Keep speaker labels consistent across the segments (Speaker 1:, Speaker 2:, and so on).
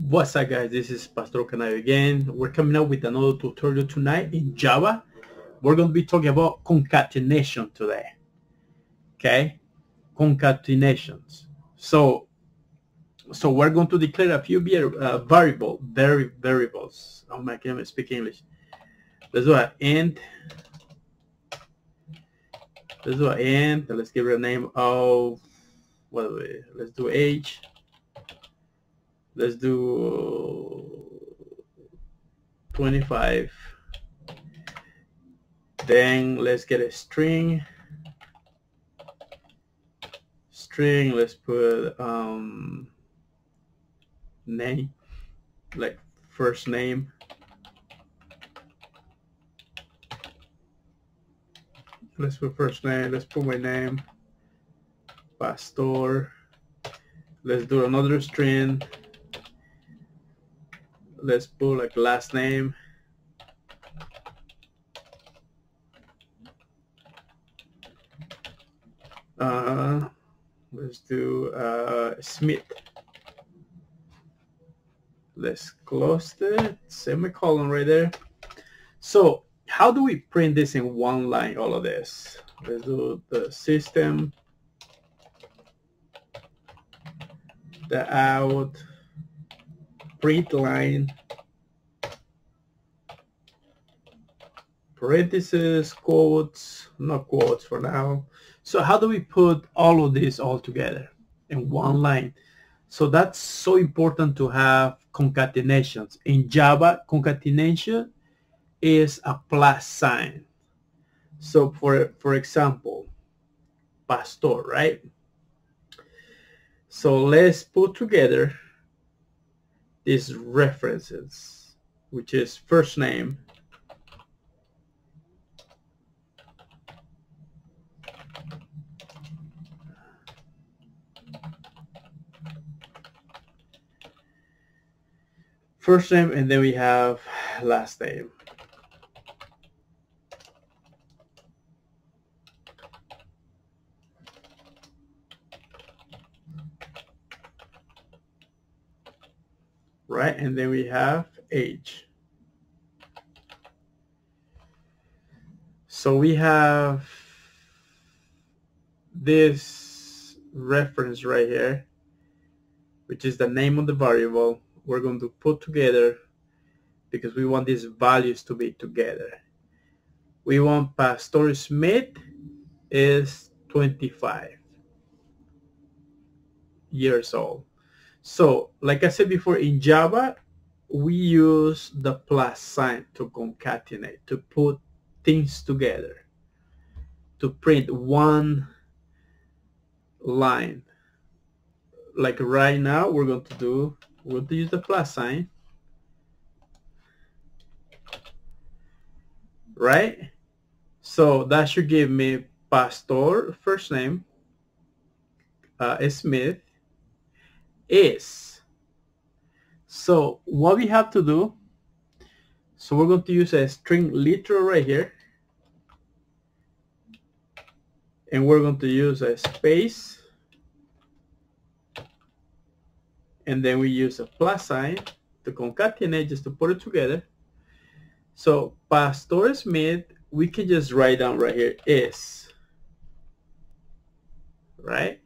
Speaker 1: What's up guys, this is Pastor Canayo again. We're coming up with another tutorial tonight in Java. We're going to be talking about concatenation today. Okay, concatenations. So, so we're going to declare a few uh, variable, very variables. Oh my, can speak English? Let's do an int. Let's do an int. Let's give it a name of what? Let's do age let's do 25 then let's get a string. String let's put um name like first name. Let's put first name let's put my name. Pastor. Let's do another string let's put like last name. Uh, let's do uh, Smith. Let's close the semicolon right there. So how do we print this in one line all of this? Let's do the system. The out print line, parentheses, quotes, not quotes for now. So how do we put all of this all together in one line? So that's so important to have concatenations. In Java, concatenation is a plus sign. So for, for example, pastor, right? So let's put together is references, which is first name, first name and then we have last name. Right? And then we have age. So we have this reference right here, which is the name of the variable we're going to put together because we want these values to be together. We want Pastor Smith is 25 years old. So, like I said before, in Java, we use the plus sign to concatenate, to put things together, to print one line. Like right now, we're going to do, we're going to use the plus sign. Right? So that should give me Pastor, first name, uh, Smith, is. So what we have to do, so we're going to use a string literal right here. And we're going to use a space. And then we use a plus sign to concatenate just to put it together. So Pastor Smith, we can just write down right here is. Right?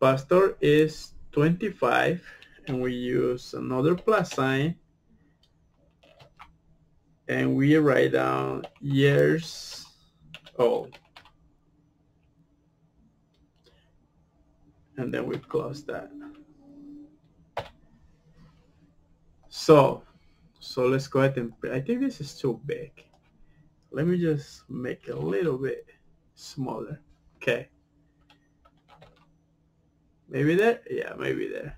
Speaker 1: Pastor is 25 and we use another plus sign. And we write down years old. And then we close that. So so let's go ahead and I think this is too big. Let me just make it a little bit smaller. Okay Maybe there? Yeah, maybe there.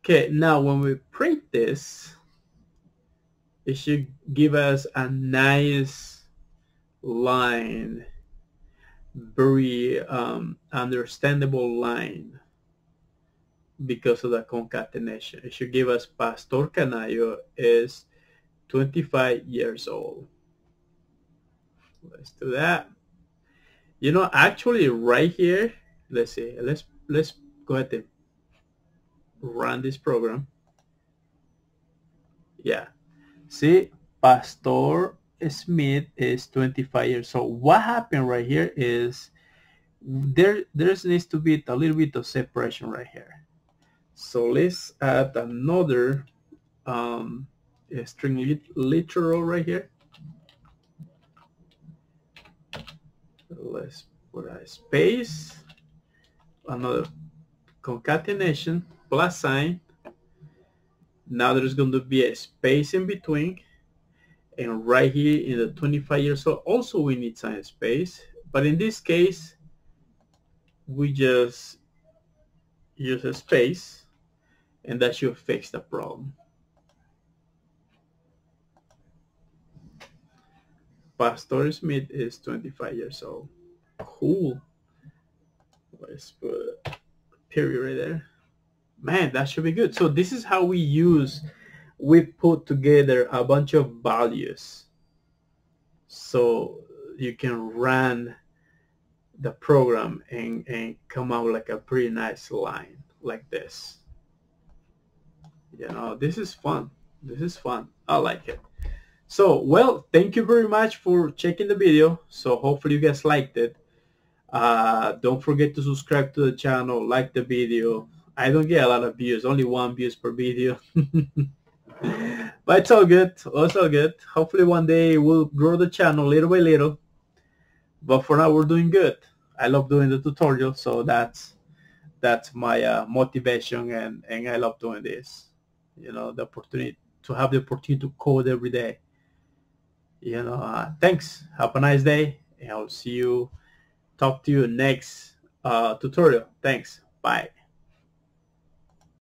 Speaker 1: Okay, now when we print this, it should give us a nice line, very um, understandable line because of the concatenation. It should give us Pastor Canayo is 25 years old. Let's do that. You know, actually right here, let's see, let's let's go ahead and run this program. Yeah. See, Pastor Smith is 25 years old. What happened right here is there there needs to be a little bit of separation right here. So let's add another um, string lit literal right here. Let's put a space, another concatenation, plus sign. Now there's going to be a space in between. And right here in the 25 years old, also we need some space. But in this case, we just use a space and that should fix the problem. Pastor Smith is 25 years old. Cool. Let's put period right there. Man, that should be good. So this is how we use, we put together a bunch of values. So you can run the program and, and come out like a pretty nice line like this. You know, this is fun. This is fun. I like it. So, well, thank you very much for checking the video. So hopefully you guys liked it. Uh, don't forget to subscribe to the channel, like the video. I don't get a lot of views, only one views per video. but it's all good. It's all good. Hopefully one day we'll grow the channel little by little. But for now, we're doing good. I love doing the tutorial, so that's that's my uh, motivation, and and I love doing this. You know, the opportunity to have the opportunity to code every day you know, uh, thanks. Have a nice day. And I'll see you, talk to you next uh, tutorial. Thanks. Bye.